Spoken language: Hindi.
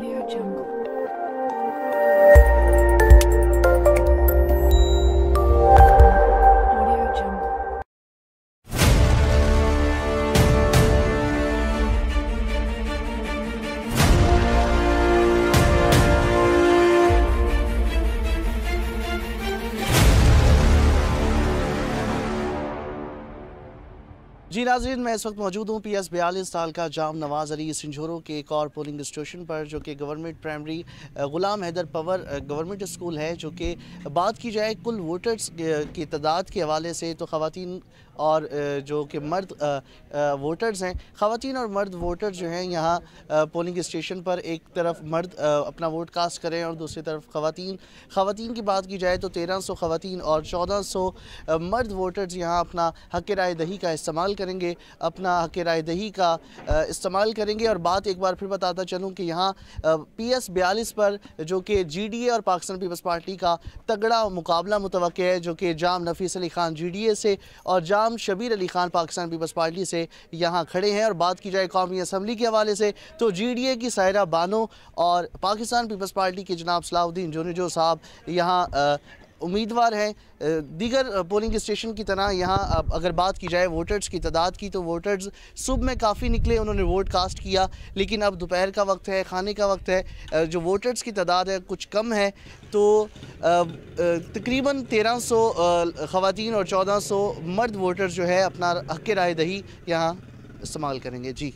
Audio Jungle. जी नाजरीन, मैं इस वक्त मौजूद हूँ पी एस बयालीस साल का जाम नवाज़ अली सिंझोरों के एक और पोलिंग स्टेशन पर, जो कि गवर्नमेंट प्राइमरी गुलाम हैदर पवर गवर्नमेंट स्कूल है, जो कि बात की जाए कुल वोटर्स की तादाद के हवाले से तो ख़वातीन और जो कि मर्द वोटर्स हैं। ख़वातीन और मर्द वोटर्स जो हैं यहाँ पोलिंग स्टेशन पर एक तरफ़ मर्द अपना वोट कास्ट करें और दूसरी तरफ़ ख़वातीन। ख़वातीन की बात की जाए तो तेरह सौ ख़वातीन और चौदह सौ मर्द वोटर्स यहाँ अपना हक राय दही का इस्तेमाल करेंगे, अपना हक राय दही का इस्तेमाल करेंगे। और बात एक बार फिर बताता चलूँ कि यहाँ पी एस बयालीस पर, जो कि जी डी ए और पाकिस्तान पीपल्स पार्टी का तगड़ा मुकाबला मुतव है, जो कि Jam Nafees Ali Khan G D A से और जाम शबीर अली खान पाकिस्तान पीपल्स पार्टी से यहाँ खड़े हैं। और बात की जाए कौमी असम्बली के हवाले से तो जी डी ए की सायरा बानो और पाकिस्तान पीपल्स पार्टी के जनाब सलाउद्दीन जोनिजो साहब यहाँ उम्मीदवार हैं दीगर पोलिंग स्टेशन की तरह यहाँ अगर बात की जाए वोटर्स की, तादाद की तो वोटर्स सुबह में काफ़ी निकले, उन्होंने वोट कास्ट किया, लेकिन अब दोपहर का वक्त है, खाने का वक्त है जो वोटर्स की तादाद है, कुछ कम है तो तकरीबन तेरह सौ ख़वातीन और चौदह सौ मर्द वोटर्स जो है, अपना हक राय दही यहाँ इस्तेमाल करेंगे। जी।